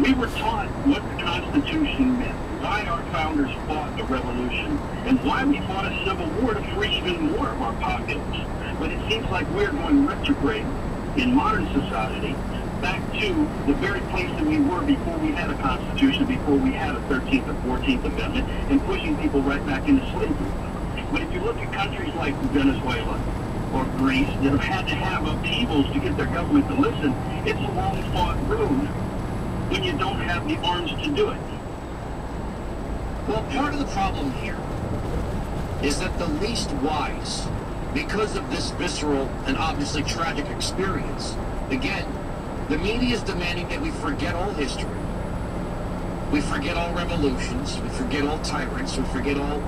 We were taught what the Constitution meant, why our founders fought the revolution, and why we fought a civil war to free even more of our pockets. But it seems like we're going retrograde in modern society back to the very place that we were before we had a Constitution, before we had a 13th or 14th Amendment, and pushing people right back into slavery. But if you look at countries like Venezuela or Greece that have had to have upheavals to get their government to listen, it's a long-fought road when you don't have the arms to do it. Well, part of the problem here is that the least wise, because of this visceral and obviously tragic experience, again, the media is demanding that we forget all history. We forget all revolutions. We forget all tyrants. We forget all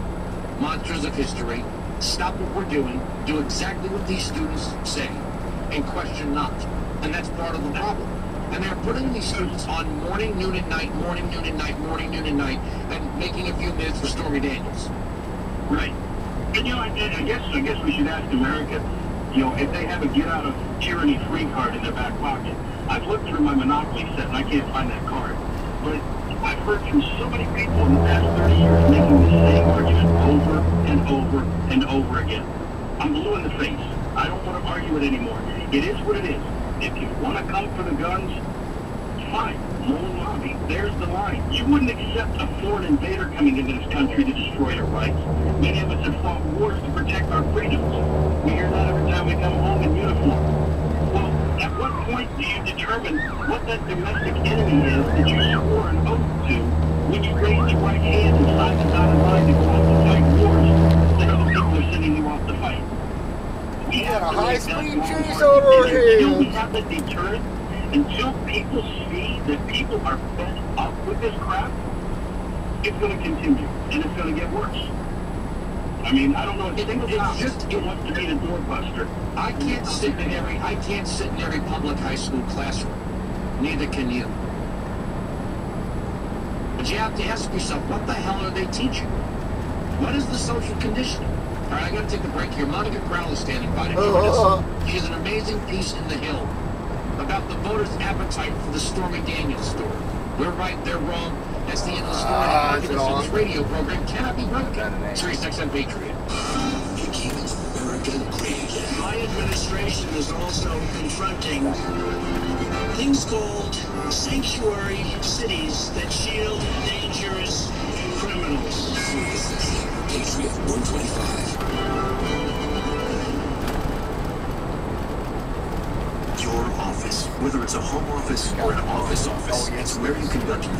monsters of history. Stop what we're doing. Do exactly what these students say and question not. And that's part of the problem. And they're putting these students on morning, noon, and night, morning, noon, and night, morning, noon, and night, and making a few minutes for Stormy Daniels. Right. And you know, I, I guess I guess we should ask America, you know, if they have a get out of tyranny free card in their back pocket. I've looked through my Monopoly set and I can't find that card. But I've heard from so many people in the past 30 years making the same argument over and over and over again. I'm blue in the face. I don't want to argue it anymore. It is what it is. If you want to come for the guns, fine. Molon labe, there's the line. You wouldn't accept a foreign invader coming into this country to destroy our rights. Many of us have fought wars to protect our freedoms. We hear that every time we come home in uniform. Well, at what point do you determine what that domestic enemy is that you swore an oath to when you raise your right hand and sign the dotted line to go to fight wars other people are sending you off to got have a to high-speed chase our And Until we have the deterrent, until people see that people are fed up with this crap, it's going to continue and it's going to get worse. I mean, I don't know a It- it's just- who wants to be a doorbuster. I can't sit in every I can't sit in every public high school classroom. Neither can you. But you have to ask yourself, what the hell are they teaching? What is the social conditioning? All right, I got to take a break here. Monica Crowley is standing by to join us. She has an amazing piece in The Hill about the voters' appetite for the Stormy Daniels story. We're right, they're wrong. That's the end of the story. Ah, The is on this radio program cannot be broken. Saturday. Sirius XM Patriot. My administration is also confronting things called sanctuary cities that shield dangerous criminals. Patriot 125. Your office, whether it's a home office or an office office, it's where you conduct your